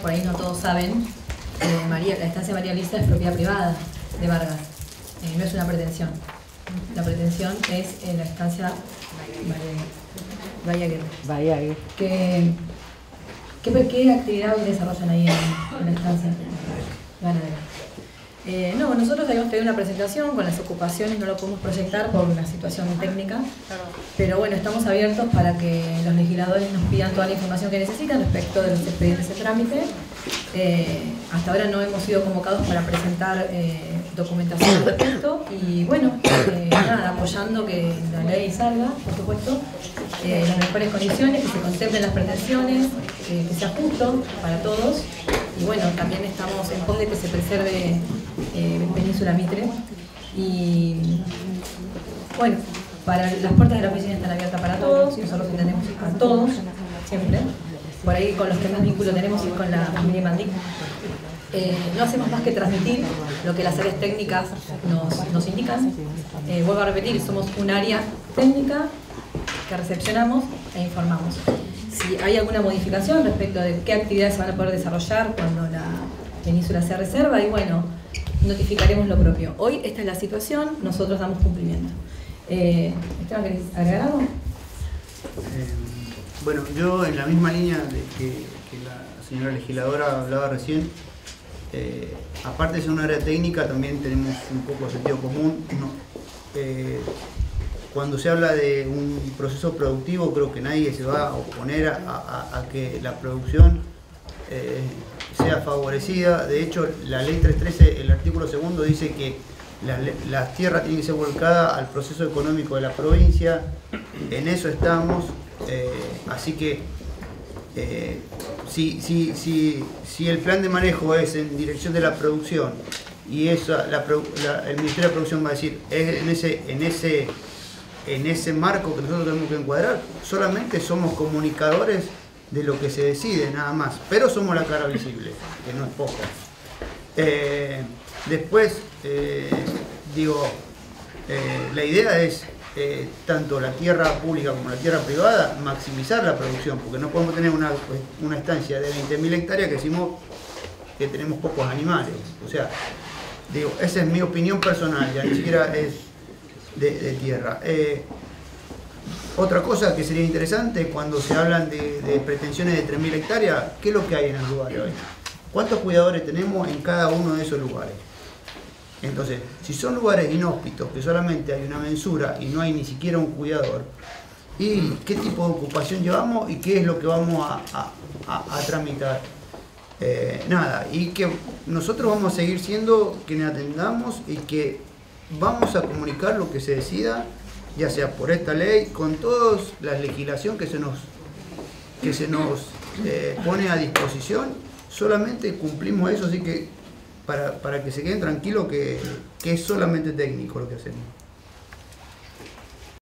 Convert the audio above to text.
Por ahí no todos saben, eh, María, la estancia María Luisa es propiedad privada de Vargas, eh, no es una pretensión. La pretensión es eh, la estancia Bahía. ¿Qué, qué, qué actividad desarrollan ahí en, en la estancia ganadera? Eh, no, nosotros habíamos tenido una presentación con las ocupaciones, no lo podemos proyectar por una situación técnica, pero bueno, estamos abiertos para que los legisladores nos pidan toda la información que necesitan respecto de los expedientes de trámite. Eh, hasta ahora no hemos sido convocados para presentar eh, documentación al respecto. Y bueno, nada, apoyando que la ley salga, por supuesto, en las mejores condiciones, que se contemplen las pretensiones, que sea justo para todos. Y bueno, también estamos en pos de que se preserve eh, Península Mitre. Y bueno, para, las puertas de la oficina están abiertas para todos, nosotros entendemos a todos, siempre. Por ahí con los que más vínculo tenemos es con la familia Mandic. Eh, no hacemos más que transmitir lo que las áreas técnicas nos, indican. Eh, vuelvo a repetir, somos un área técnica que recepcionamos e informamos si hay alguna modificación respecto de qué actividades se van a poder desarrollar cuando la península se reserva y bueno, notificaremos lo propio. Hoy esta es la situación, nosotros damos cumplimiento. Eh, Esteban, ¿querés? Eh, bueno, yo en la misma línea de que, la señora legisladora hablaba recién, eh, aparte de ser un área técnica, también tenemos un poco de sentido común. Eh, cuando se habla de un proceso productivo, creo que nadie se va a oponer a, que la producción eh, sea favorecida. De hecho, la ley 313, el artículo segundo, dice que las tierras tienen que ser volcadas al proceso económico de la provincia. En eso estamos. Eh, así que eh, si, si, el plan de manejo es en dirección de la producción y eso, el Ministerio de Producción va a decir, es en ese, en ese en ese marco que nosotros tenemos que encuadrar, solamente somos comunicadores de lo que se decide, nada más. Pero somos la cara visible, que no es poco. Eh, después, eh, digo, eh, la idea es tanto la tierra pública como la tierra privada, maximizar la producción, porque no podemos tener una, una estancia de 20.000 hectáreas que decimos que tenemos pocos animales. O sea, digo, esa es mi opinión personal, ya ni siquiera es de, tierra. Otra cosa que sería interesante cuando se hablan de, pretensiones de 3.000 hectáreas, ¿qué es lo que hay en el lugar hoy? ¿Cuántos cuidadores tenemos en cada uno de esos lugares? Entonces, si son lugares inhóspitos, que solamente hay una mensura y no hay ni siquiera un cuidador, ¿y qué tipo de ocupación llevamos y qué es lo que vamos a, tramitar? Eh, nada, y que nosotros vamos a seguir siendo quienes atendamos y que vamos a comunicar lo que se decida, ya sea por esta ley, con toda la legislación que se nos, que se nos eh, pone a disposición, solamente cumplimos eso, así que para, que se queden tranquilos que, que es solamente técnico lo que hacemos.